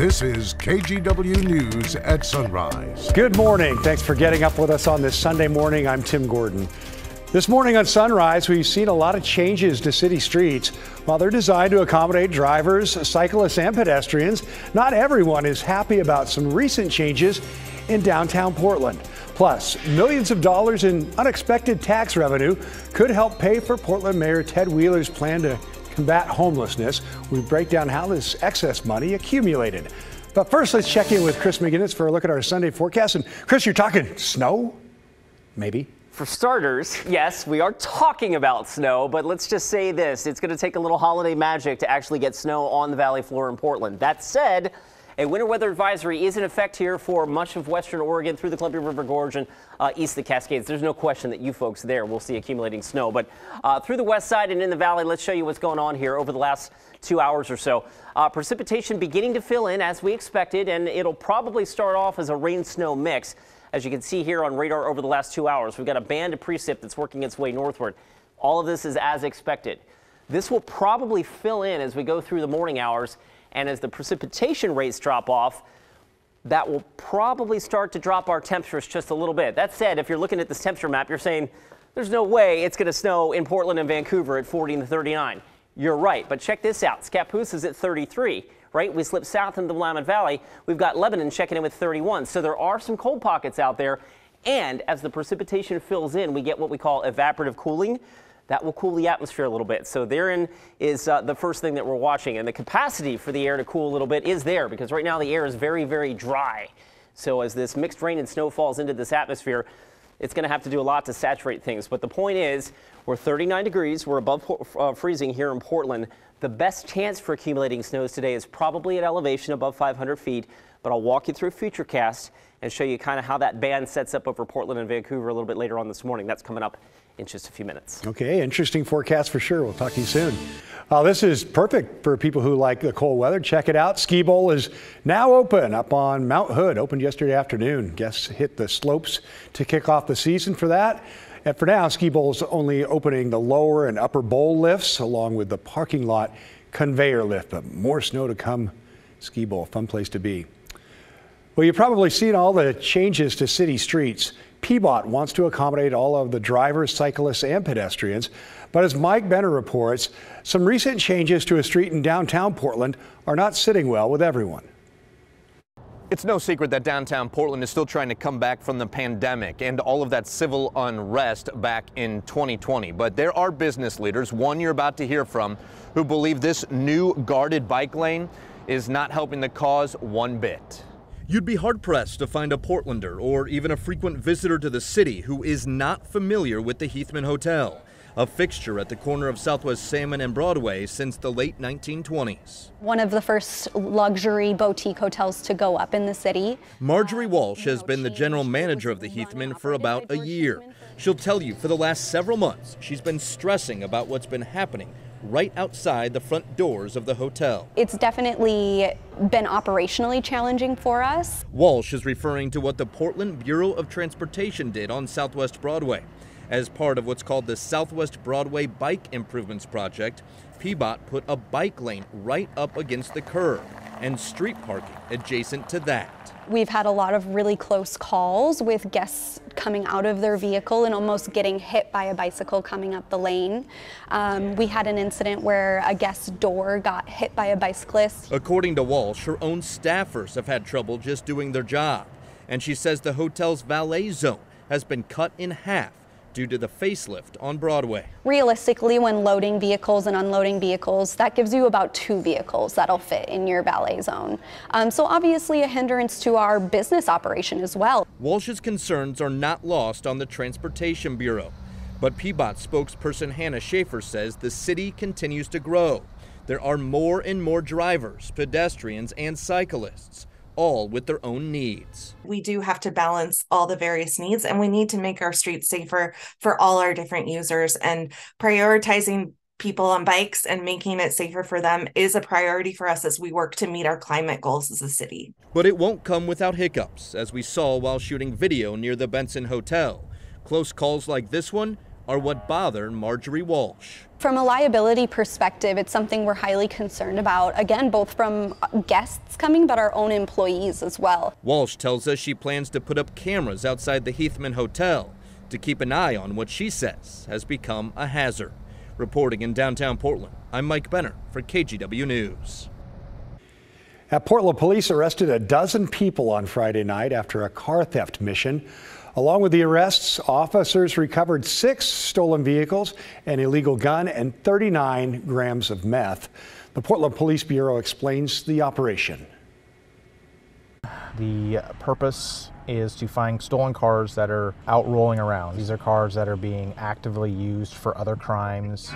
This is KGW News at Sunrise. Good morning. Thanks for getting up with us on this Sunday morning. I'm Tim Gordon. This morning on Sunrise, we've seen a lot of changes to city streets. While they're designed to accommodate drivers, cyclists, and pedestrians, not everyone is happy about some recent changes in downtown Portland. Plus, millions of dollars in unexpected tax revenue could help pay for Portland Mayor Ted Wheeler's plan to combat homelessness. We break down how this excess money accumulated. But first, let's check in with Chris McGinnis for a look at our Sunday forecast. And Chris, you're talking snow? Maybe. For starters, yes, we are talking about snow, but let's just say this it's going to take a little holiday magic to actually get snow on the valley floor in Portland. That said, a winter weather advisory is in effect here for much of western Oregon through the Columbia River Gorge and uh, east of the Cascades. There's no question that you folks there will see accumulating snow. But uh, through the west side and in the valley, let's show you what's going on here over the last two hours or so. Uh, precipitation beginning to fill in as we expected, and it'll probably start off as a rain snow mix. As you can see here on radar over the last two hours, we've got a band of precip that's working its way northward. All of this is as expected. This will probably fill in as we go through the morning hours and as the precipitation rates drop off, that will probably start to drop our temperatures just a little bit. That said, if you're looking at this temperature map, you're saying there's no way it's going to snow in Portland and Vancouver at 40 and 39. You're right, but check this out. Scappoose is at 33, right? We slip south into the Willamette Valley. We've got Lebanon checking in with 31. So there are some cold pockets out there. And as the precipitation fills in, we get what we call evaporative cooling that will cool the atmosphere a little bit. So therein is uh, the first thing that we're watching. And the capacity for the air to cool a little bit is there because right now the air is very, very dry. So as this mixed rain and snow falls into this atmosphere, it's going to have to do a lot to saturate things. But the point is, we're 39 degrees. We're above uh, freezing here in Portland. The best chance for accumulating snows today is probably at elevation above 500 feet. But I'll walk you through Futurecast and show you kind of how that band sets up over Portland and Vancouver a little bit later on this morning. That's coming up in just a few minutes. Okay, interesting forecast for sure. We'll talk to you soon. Uh, this is perfect for people who like the cold weather. Check it out. Ski Bowl is now open up on Mount Hood. Opened yesterday afternoon. Guests hit the slopes to kick off the season for that. And for now, Ski Bowl is only opening the lower and upper bowl lifts along with the parking lot conveyor lift. But more snow to come. Ski Bowl, fun place to be. Well, you've probably seen all the changes to city streets. PBOT wants to accommodate all of the drivers, cyclists, and pedestrians. But as Mike Benner reports, some recent changes to a street in downtown Portland are not sitting well with everyone. It's no secret that downtown Portland is still trying to come back from the pandemic and all of that civil unrest back in 2020. But there are business leaders, one you're about to hear from, who believe this new guarded bike lane is not helping the cause one bit. You'd be hard pressed to find a Portlander or even a frequent visitor to the city who is not familiar with the Heathman Hotel, a fixture at the corner of Southwest Salmon and Broadway since the late 1920s. One of the first luxury boutique hotels to go up in the city. Marjorie uh, Walsh has been the general manager of the Heathman for about a year. She'll tell you for the last several months she's been stressing about what's been happening right outside the front doors of the hotel. It's definitely been operationally challenging for us. Walsh is referring to what the Portland Bureau of Transportation did on Southwest Broadway. As part of what's called the Southwest Broadway Bike Improvements Project, PBOT put a bike lane right up against the curb and street parking adjacent to that. We've had a lot of really close calls with guests coming out of their vehicle and almost getting hit by a bicycle coming up the lane. Um, we had an incident where a guest's door got hit by a bicyclist. According to Walsh, her own staffers have had trouble just doing their job. And she says the hotel's valet zone has been cut in half due to the facelift on Broadway. Realistically, when loading vehicles and unloading vehicles, that gives you about two vehicles that'll fit in your valet zone. Um, so obviously a hindrance to our business operation as well. Walsh's concerns are not lost on the Transportation Bureau. But PBOT spokesperson Hannah Schaefer says the city continues to grow. There are more and more drivers, pedestrians, and cyclists all with their own needs. We do have to balance all the various needs and we need to make our streets safer for all our different users and prioritizing people on bikes and making it safer for them is a priority for us as we work to meet our climate goals as a city. But it won't come without hiccups, as we saw while shooting video near the Benson Hotel. Close calls like this one are what bother Marjorie Walsh. From a liability perspective, it's something we're highly concerned about, again, both from guests coming, but our own employees as well. Walsh tells us she plans to put up cameras outside the Heathman Hotel to keep an eye on what she says has become a hazard. Reporting in downtown Portland, I'm Mike Benner for KGW News. At Portland, police arrested a dozen people on Friday night after a car theft mission. Along with the arrests, officers recovered six stolen vehicles, an illegal gun, and 39 grams of meth. The Portland Police Bureau explains the operation. The purpose is to find stolen cars that are out rolling around. These are cars that are being actively used for other crimes.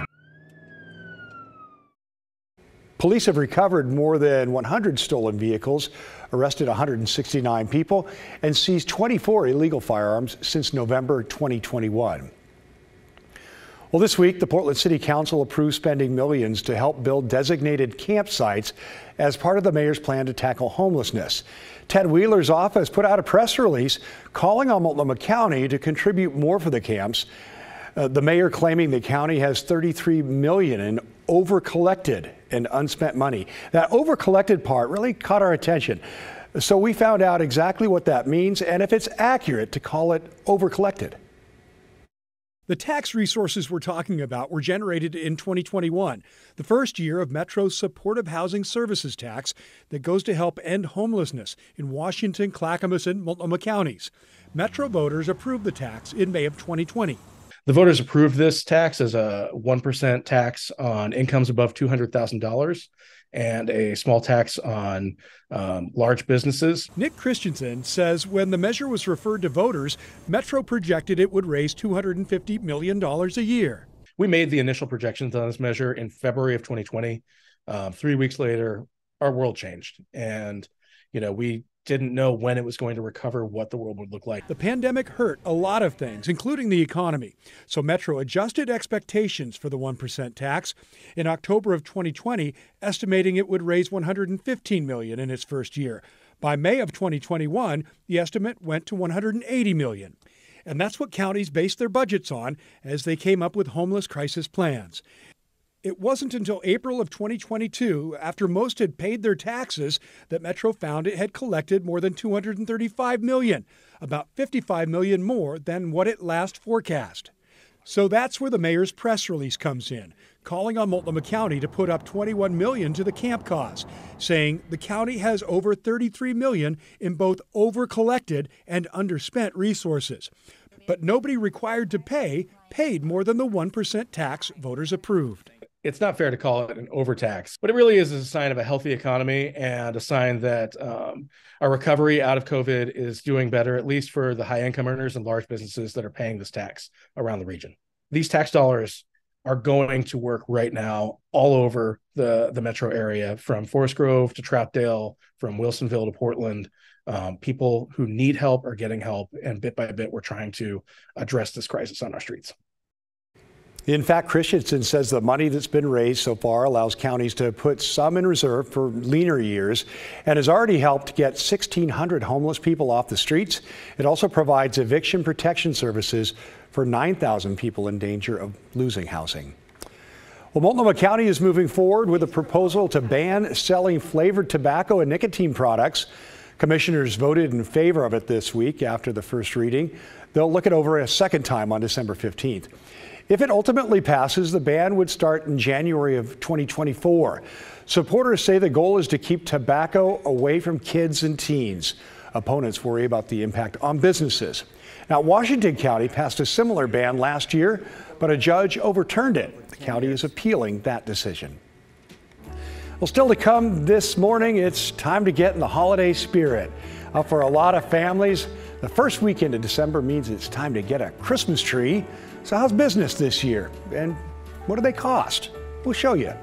Police have recovered more than 100 stolen vehicles, arrested 169 people, and seized 24 illegal firearms since November 2021. Well, this week, the Portland City Council approved spending millions to help build designated campsites as part of the mayor's plan to tackle homelessness. Ted Wheeler's office put out a press release calling on Multnomah County to contribute more for the camps. Uh, the mayor claiming the county has 33 million in over-collected and unspent money. That over-collected part really caught our attention. So we found out exactly what that means and if it's accurate to call it over-collected. The tax resources we're talking about were generated in 2021, the first year of Metro's supportive housing services tax that goes to help end homelessness in Washington, Clackamas, and Multnomah counties. Metro voters approved the tax in May of 2020. The voters approved this tax as a 1% tax on incomes above $200,000 and a small tax on um, large businesses. Nick Christensen says when the measure was referred to voters, Metro projected it would raise $250 million a year. We made the initial projections on this measure in February of 2020. Um, three weeks later, our world changed. And, you know, we didn't know when it was going to recover, what the world would look like. The pandemic hurt a lot of things, including the economy. So Metro adjusted expectations for the 1% tax in October of 2020, estimating it would raise 115 million in its first year. By May of 2021, the estimate went to 180 million. And that's what counties based their budgets on as they came up with homeless crisis plans. It wasn't until April of 2022, after most had paid their taxes, that Metro found it had collected more than 235 million, about 55 million more than what it last forecast. So that's where the mayor's press release comes in, calling on Multnomah County to put up 21 million to the camp cause, saying the county has over 33 million in both over-collected and underspent resources. But nobody required to pay paid more than the 1% tax voters approved it's not fair to call it an overtax, but it really is a sign of a healthy economy and a sign that um, our recovery out of COVID is doing better, at least for the high income earners and large businesses that are paying this tax around the region. These tax dollars are going to work right now all over the, the metro area from Forest Grove to Troutdale, from Wilsonville to Portland. Um, people who need help are getting help, and bit by bit, we're trying to address this crisis on our streets. In fact, Christensen says the money that's been raised so far allows counties to put some in reserve for leaner years and has already helped get 1,600 homeless people off the streets. It also provides eviction protection services for 9,000 people in danger of losing housing. Well, Multnomah County is moving forward with a proposal to ban selling flavored tobacco and nicotine products. Commissioners voted in favor of it this week after the first reading. They'll look it over a second time on December 15th. If it ultimately passes, the ban would start in January of 2024. Supporters say the goal is to keep tobacco away from kids and teens. Opponents worry about the impact on businesses. Now, Washington County passed a similar ban last year, but a judge overturned it. The county is appealing that decision. Well, still to come this morning, it's time to get in the holiday spirit. Uh, for a lot of families, the first weekend of December means it's time to get a Christmas tree. So, how's business this year? And what do they cost? We'll show you.